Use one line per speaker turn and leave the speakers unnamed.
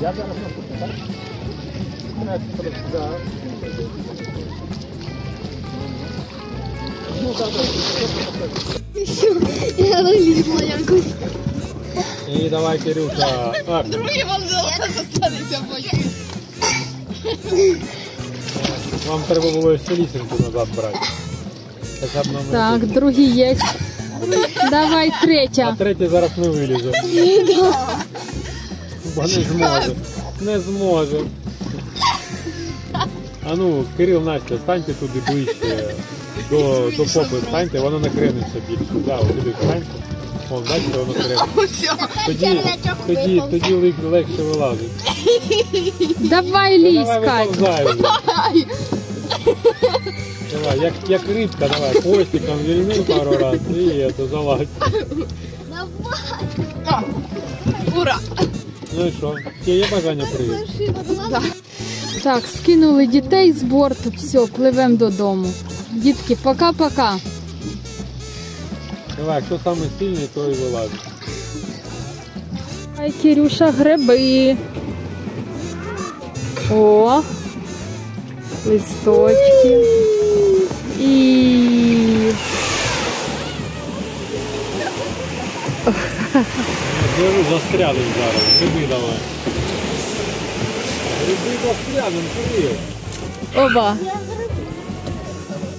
Я зараз на кухні, так? Ну, так, так.
Я вилізла якось.
І давай, Кирюша. А,
Другий вам застанеться потім.
вам треба було ще лісеньку назад брати. Хоча б номер
Так,
один.
другий є. Давай
А
третя.
третій зараз не вилізе. Бо не зможе. Не зможе. А ну, Кирил, Настя, станьте туди ближче. До, до попи станьте, воно накрениться більше. Да, туди станьте. Вон, бачите, воно крениться. Тоді, тоді, тоді лег- легше вилазить.
Давай лізь,
Давай
Кать.
виповзай вже. Давай, як, як рибка, давай, хвостиком вільни пару раз і це залазь.
Ура!
Ну і що? Ще є бажання привіт?
Так, скинули дітей з борту, все, пливемо додому. Дітки, пока-пока.
Давай, хто саме сильний, той і вилазить.
Ай, Кирюша, гриби. О, листочки. І
Гриби застрянем зараз. Гриби давай. Гриби застрянем, Кирил.
оба.